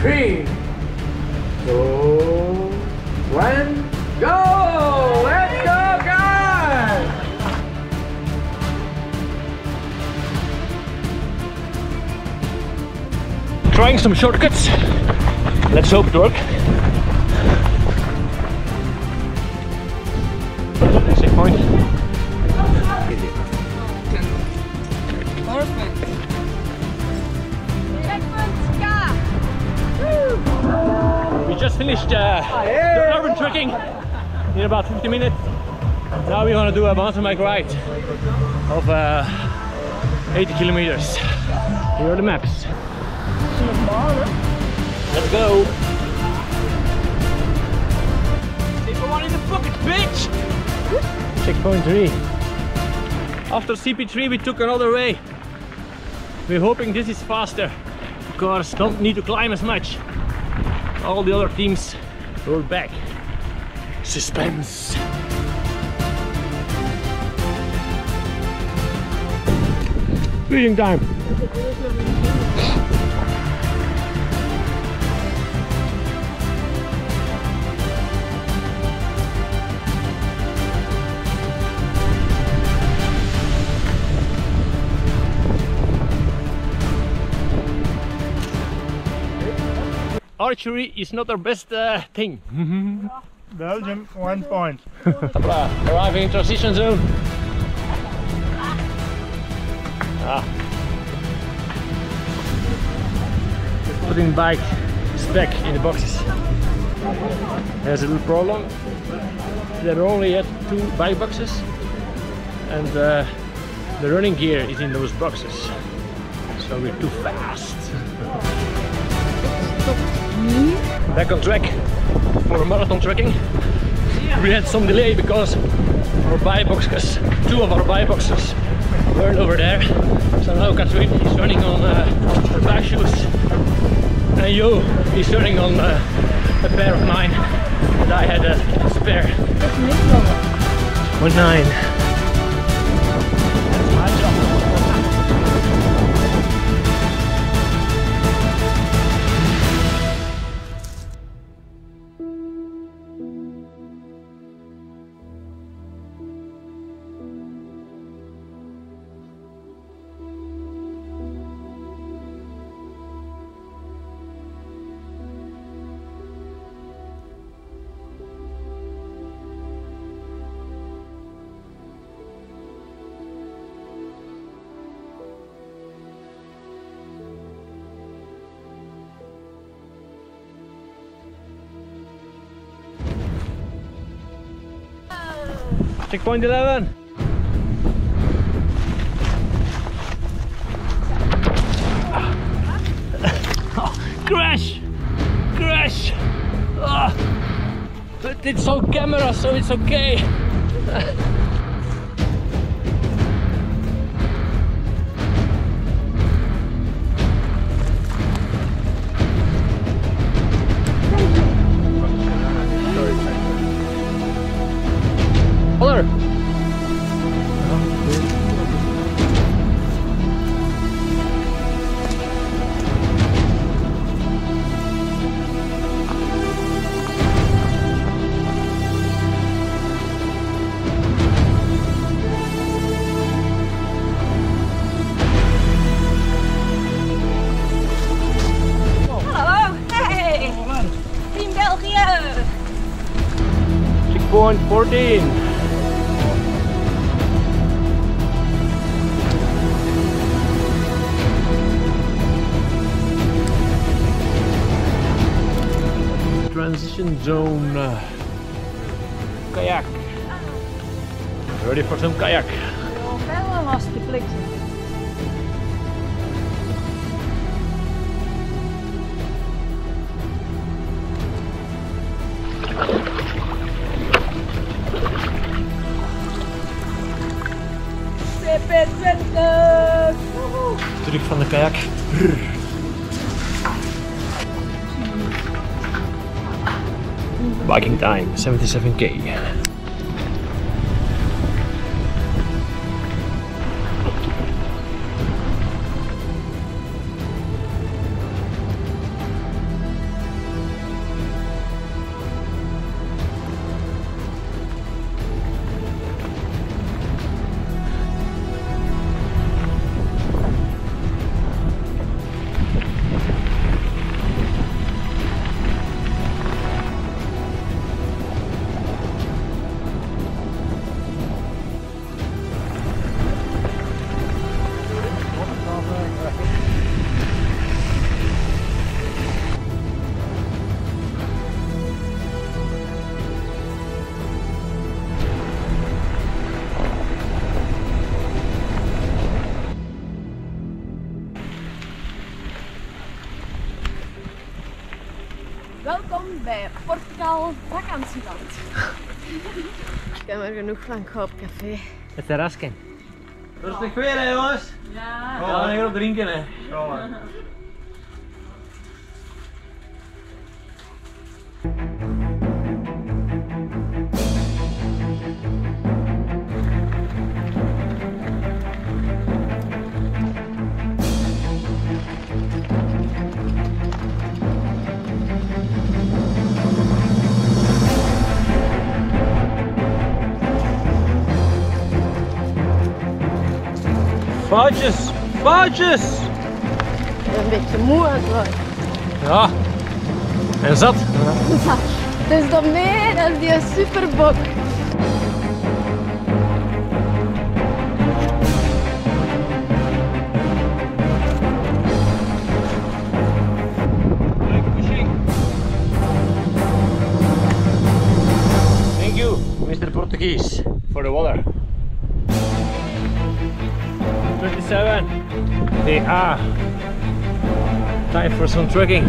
three, two, one, go! Let's go, guys! Trying some shortcuts. Let's hope it works. Just finished uh, the urban trekking in about 50 minutes. Now we want to do a mountain bike ride of uh, 80 kilometers. Here are the maps. Let's go. One in the pocket, bitch! Checkpoint 3. After CP3 we took another way. We're hoping this is faster because don't need to climb as much. All the other teams rolled back. Suspense. Breathing time. Archery is not our best uh, thing. Belgium, one point. Arriving in transition zone. Ah. Putting bike back in the boxes. There's a little problem. There are only yet two bike boxes and uh, the running gear is in those boxes. So we're too fast. Back on track for marathon trekking. We had some delay because our buy boxes, two of our buy boxes weren't over there. So now Katrien is running on uh, her back shoes and Jo is running on uh, a pair of mine and I had a spare. One nine. Checkpoint 11. Crash! Crash! Ah. But it's on camera, so it's okay. Checkpoint 14. Transition zone. Kayak. Ready for some kayak. Biking time, 77k. Genoeg van, ik ga op café. Het terrasje. Rustig weer hè jongens. Ja. We gaan hier op drinken hè. Foutjes! Foutjes! Ik ben een beetje moe aan het worden. Ja. En zat. Het is dan meer dan die superbok. Thank you, Mr. Portuguese, for the water. 27. They are. Time for some trekking.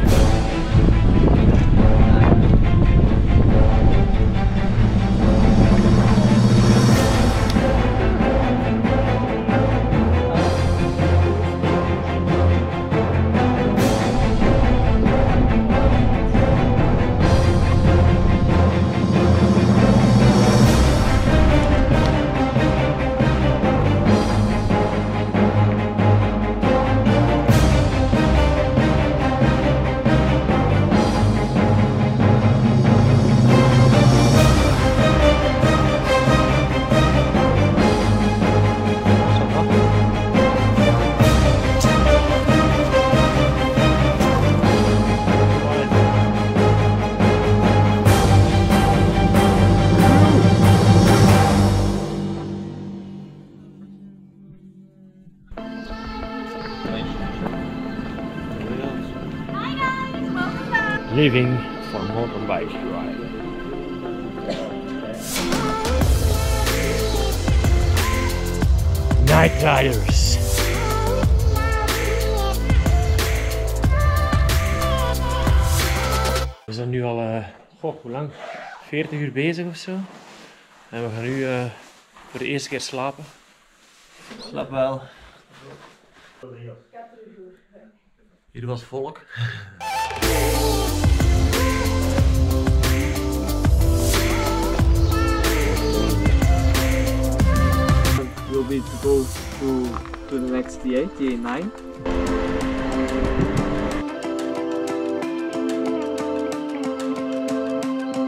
Leaving for mountain bike ride. Night Riders. We zijn nu al, eh, goh, hoe lang? 40 uur bezig of zo. En we gaan nu eh, voor de eerste keer slapen. Slaap wel. Hier was volk. will be to go to, to the next TA, TA9.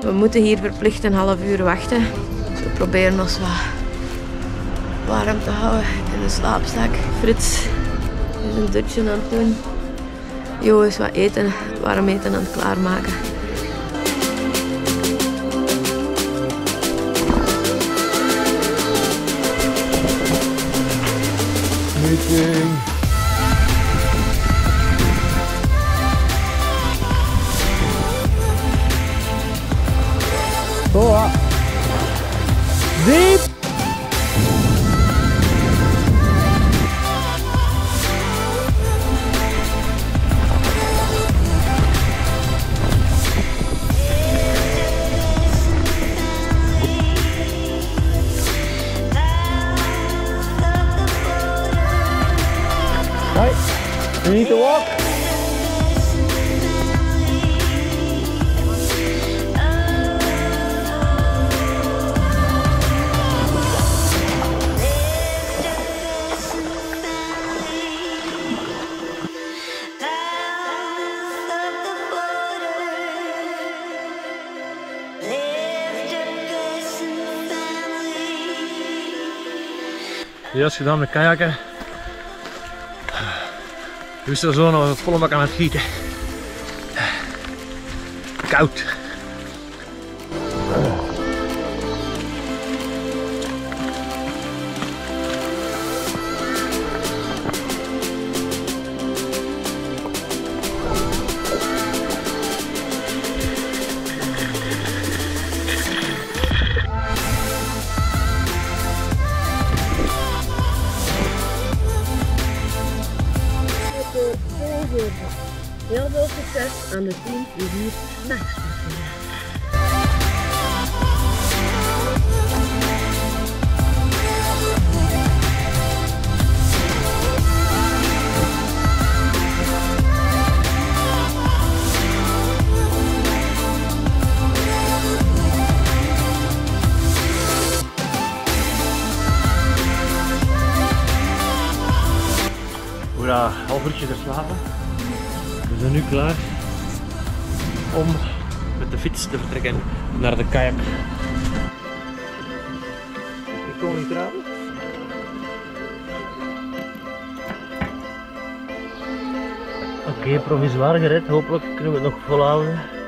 We moeten hier verplicht een half uur wachten. We proberen ons wat warm te houden in de slaapzak. Frits is een dutje aan het doen. Jo is wat eten, warm eten aan het klaarmaken. Juist gedaan met kajakken. Is de zon nog volle bak aan het gieten. Koud. We zijn nu klaar om met de fiets te vertrekken naar de kajak. De Koningsraad. Oké, provisoire gered. Hopelijk kunnen we het nog volhouden.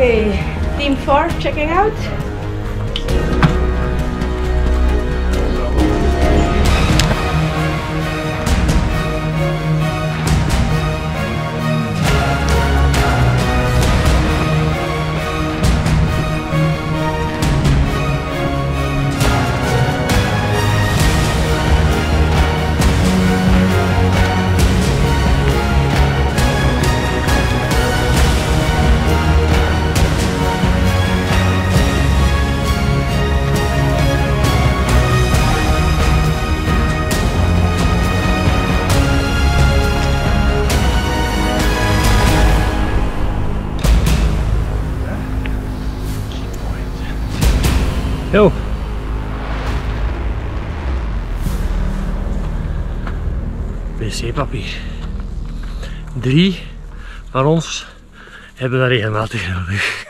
Okay, team four checking out. Drie van ons hebben dat regelmatig nodig.